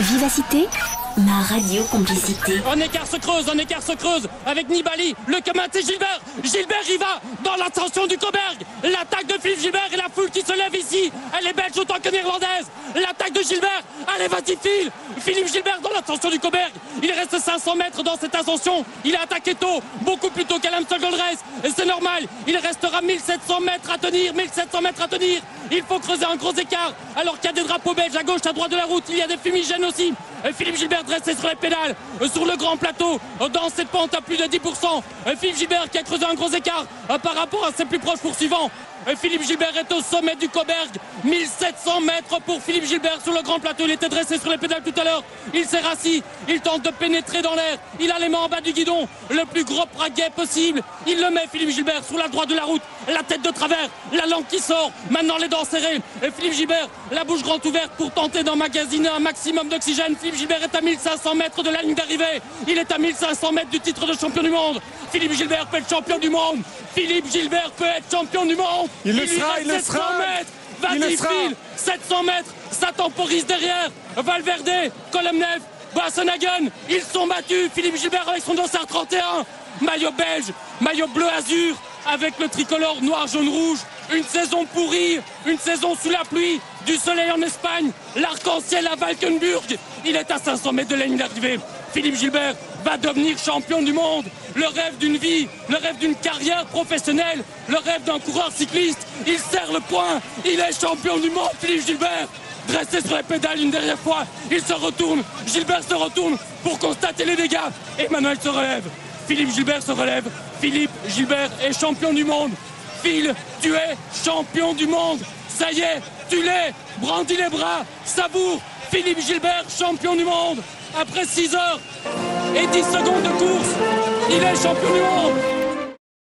Vivacité, ma radio complicité. Un écart se creuse, un écart se creuse avec Nibali, le c'est Gilbert. Gilbert y va dans l'ascension du Coberg. L'attaque de Philippe Gilbert et la foule qui se lève ici. Elle est belge autant que néerlandaise. L'attaque de Gilbert. Allez, vas-y. Philippe Gilbert dans l'ascension du Coberg. Il reste 500 mètres dans cette ascension. Il a attaqué tôt, beaucoup plus tôt Race. Et c'est normal. Il restera 1700 mètres à tenir, 1700 mètres à tenir. Il faut creuser un gros écart. Alors qu'il y a des drapeaux belges à gauche, à droite de la route. Il y a des fumigènes aussi. Philippe Gilbert dressé sur les pédales, sur le grand plateau, dans cette pente à plus de 10%. Philippe Gilbert qui a creusé un gros écart par rapport à ses plus proches poursuivants. Philippe Gilbert est au sommet du Coberg. 1700 mètres pour Philippe Gilbert sur le grand plateau. Il était dressé sur les pédales tout à l'heure. Il s'est rassis. Il tente de pénétrer dans l'air. Il a les mains en bas du guidon. Le plus gros praguet possible. Il le met, Philippe Gilbert, sur la droite de la route. La tête de travers. La langue qui sort. Maintenant les dents serrées. Et Philippe Gilbert, la bouche grande ouverte pour tenter d'emmagasiner un maximum d'oxygène. Philippe Gilbert est à 1500 mètres de la ligne d'arrivée. Il est à 1500 mètres du titre de champion du monde. Philippe Gilbert peut être champion du monde. Philippe Gilbert peut être champion du monde. Il le sera, il le sera. Mètres. Va-t-il 700 mètres, ça temporise derrière. Valverde, Colomnev, Boassonagen, ils sont battus. Philippe Gilbert avec son dossard 31. Maillot belge, maillot bleu azur, avec le tricolore noir, jaune, rouge. Une saison pourrie, une saison sous la pluie, du soleil en Espagne, l'arc-en-ciel à Valkenburg. Il est à 500 mètres de la ligne d'arrivée. Philippe Gilbert va devenir champion du monde. Le rêve d'une vie, le rêve d'une carrière professionnelle, le rêve d'un coureur cycliste. Il serre le poing. Il est champion du monde, Philippe Gilbert. Dressé sur les pédales une dernière fois, il se retourne. Gilbert se retourne pour constater les dégâts. Emmanuel se relève. Philippe Gilbert se relève. Philippe Gilbert est champion du monde. Phil, tu es champion du monde. Ça y est, tu l'es. Brandis les bras. Savoure. Philippe Gilbert, champion du monde. Après 6 heures et 10 secondes de course, il est champion du monde.